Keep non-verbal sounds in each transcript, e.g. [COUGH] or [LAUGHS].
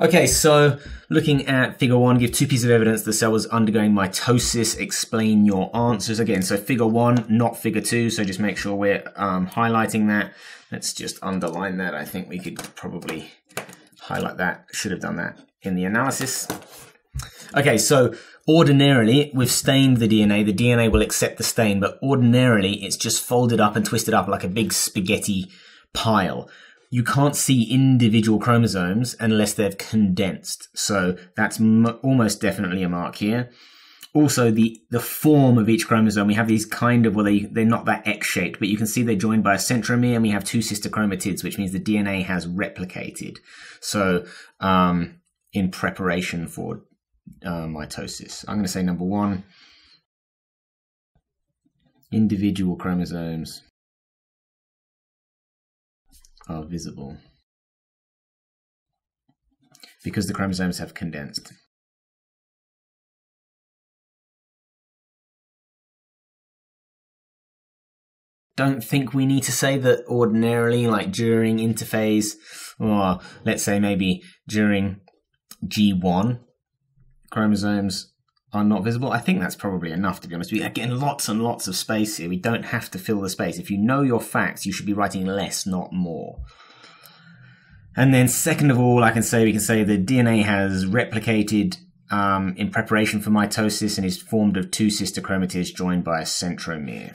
Okay, so looking at figure one, give two pieces of evidence the cell was undergoing mitosis. Explain your answers again. So figure one, not figure two. So just make sure we're um, highlighting that. Let's just underline that. I think we could probably highlight that. Should have done that in the analysis. Okay, so ordinarily we've stained the DNA. The DNA will accept the stain, but ordinarily it's just folded up and twisted up like a big spaghetti pile you can't see individual chromosomes unless they've condensed. So that's almost definitely a mark here. Also, the, the form of each chromosome, we have these kind of, well, they, they're not that X-shaped, but you can see they're joined by a centromere and we have two sister chromatids, which means the DNA has replicated. So, um, in preparation for uh, mitosis. I'm going to say number one, individual chromosomes are visible because the chromosomes have condensed. Don't think we need to say that ordinarily, like during interphase, or let's say maybe during G1, chromosomes are not visible. I think that's probably enough, to be honest. We are getting lots and lots of space here. We don't have to fill the space. If you know your facts, you should be writing less, not more. And then, second of all, I can say we can say the DNA has replicated um, in preparation for mitosis and is formed of two sister chromatids joined by a centromere.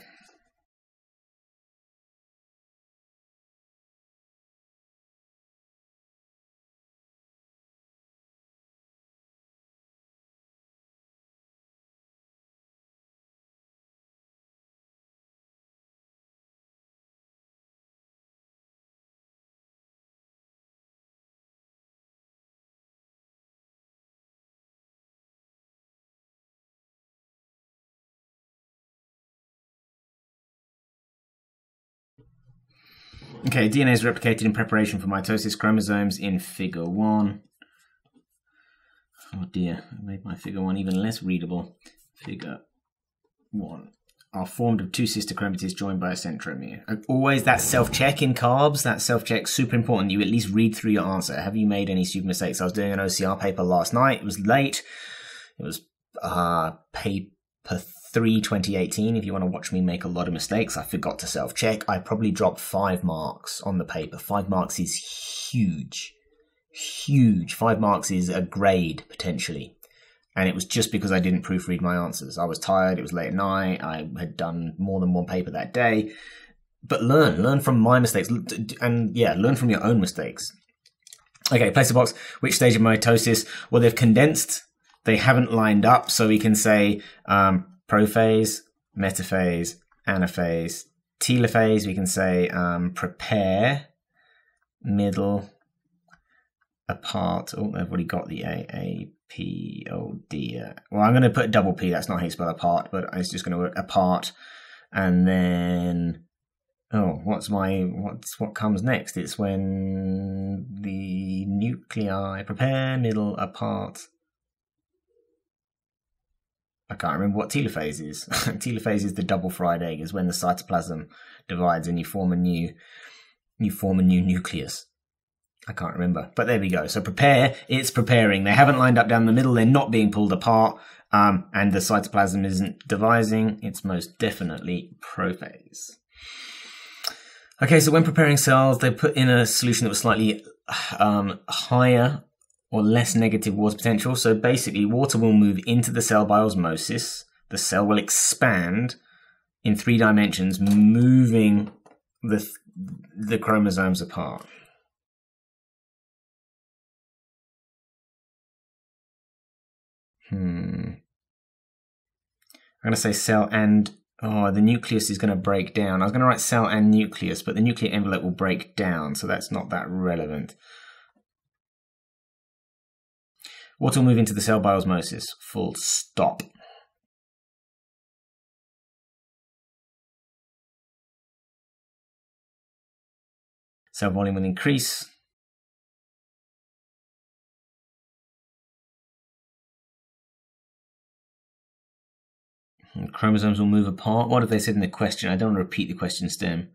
Okay, DNA is replicated in preparation for mitosis chromosomes in figure 1. Oh dear, I made my figure 1 even less readable. Figure 1 are formed of two sister chromatids joined by a centromere. Always that self-check in carbs, that self-check super important. You at least read through your answer. Have you made any stupid mistakes? I was doing an OCR paper last night. It was late. It was uh, paper 3 2018 if you want to watch me make a lot of mistakes i forgot to self check i probably dropped five marks on the paper. Five marks is huge huge. Five marks is a grade potentially. And it was just because i didn't proofread my answers. I was tired it was late at night i had done more than one paper that day. But learn learn from my mistakes. And yeah learn from your own mistakes. Okay place a box which stage of mitosis? Well they've condensed they haven't lined up so we can say um, prophase, metaphase, anaphase, telophase, we can say um, prepare, middle, apart. Oh, I've already got the A, A, P, O, D. Uh, well, I'm going to put double P. That's not how you spell apart, but it's just going to work apart. And then, oh, what's my, what's, what comes next? It's when the nuclei prepare, middle, apart, I can't remember what telophase is. [LAUGHS] telophase is the double fried egg, is when the cytoplasm divides and you form a new you form a new nucleus. I can't remember, but there we go. So prepare, it's preparing. They haven't lined up down the middle. They're not being pulled apart, um, and the cytoplasm isn't dividing. It's most definitely prophase. Okay, so when preparing cells, they put in a solution that was slightly [SIGHS] um, higher or less negative water potential. So basically, water will move into the cell by osmosis. The cell will expand in three dimensions, moving the, the chromosomes apart. Hmm. I'm going to say cell and oh, the nucleus is going to break down. I was going to write cell and nucleus, but the nuclear envelope will break down, so that's not that relevant. Water will move into the cell by osmosis. Full stop. Cell volume will increase. chromosomes will move apart. What have they said in the question? I don't want to repeat the question stem.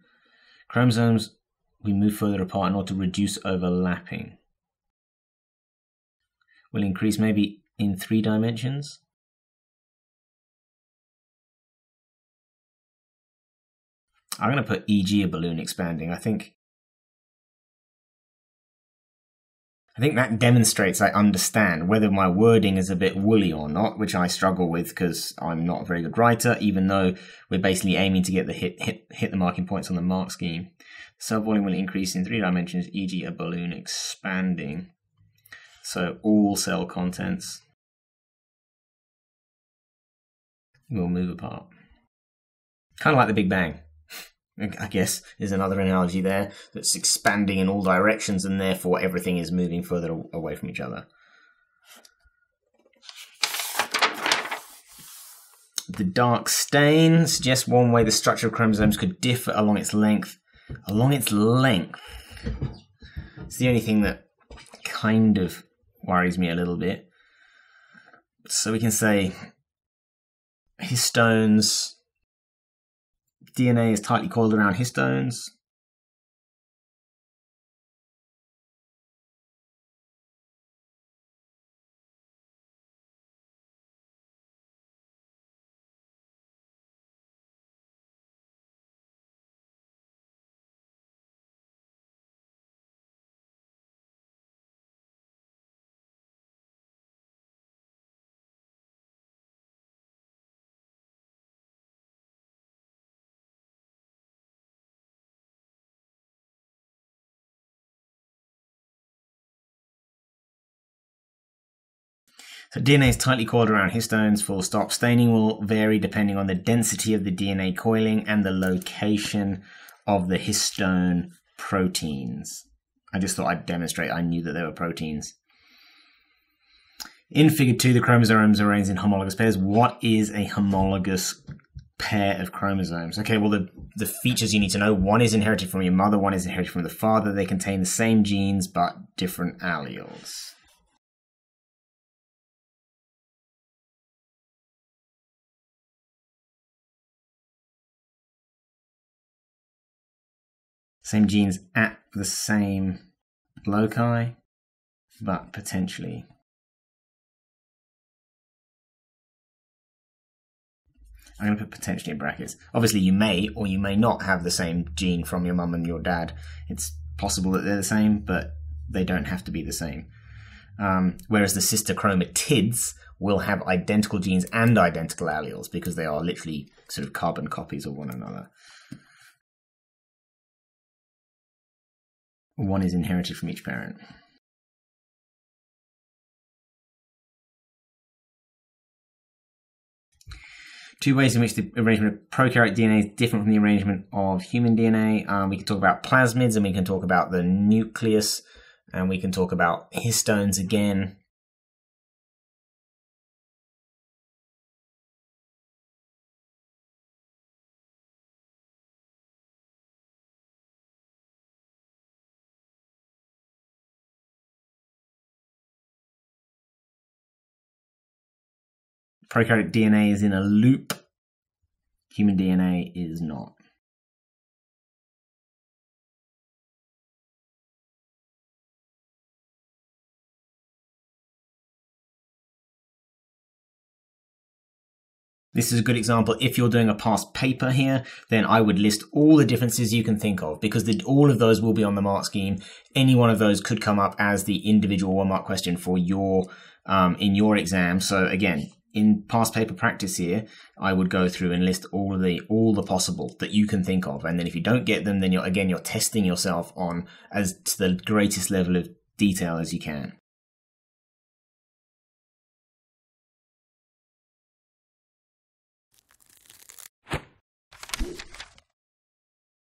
Chromosomes, we move further apart in order to reduce overlapping. Will increase maybe in three dimensions. I'm going to put e.g. a balloon expanding. I think I think that demonstrates I understand whether my wording is a bit woolly or not, which I struggle with because I'm not a very good writer, even though we're basically aiming to get the hit hit hit the marking points on the mark scheme. Cell volume will increase in three dimensions, e.g. a balloon expanding. So all cell contents will move apart. Kind of like the Big Bang. I guess is another analogy there that's expanding in all directions and therefore everything is moving further away from each other. The dark stain suggests one way the structure of chromosomes could differ along its length. Along its length. It's the only thing that kind of worries me a little bit. So we can say histones DNA is tightly coiled around histones. So DNA is tightly coiled around histones, full stop. Staining will vary depending on the density of the DNA coiling and the location of the histone proteins. I just thought I'd demonstrate I knew that there were proteins. In figure two, the chromosomes are arranged in homologous pairs. What is a homologous pair of chromosomes? Okay, well, the, the features you need to know one is inherited from your mother, one is inherited from the father. They contain the same genes but different alleles. Same genes at the same loci, but potentially. I'm going to put potentially in brackets. Obviously, you may or you may not have the same gene from your mum and your dad. It's possible that they're the same, but they don't have to be the same. Um, whereas the sister chromatids will have identical genes and identical alleles because they are literally sort of carbon copies of one another. One is inherited from each parent. Two ways in which the arrangement of prokaryote DNA is different from the arrangement of human DNA. Um, we can talk about plasmids and we can talk about the nucleus and we can talk about histones again. Prokaryotic DNA is in a loop. Human DNA is not. This is a good example. If you're doing a past paper here, then I would list all the differences you can think of because the, all of those will be on the mark scheme. Any one of those could come up as the individual one mark question for your um, in your exam. So again, in past paper practice here, I would go through and list all the all the possible that you can think of, and then if you don't get them, then you're again you're testing yourself on as to the greatest level of detail as you can.